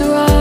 was right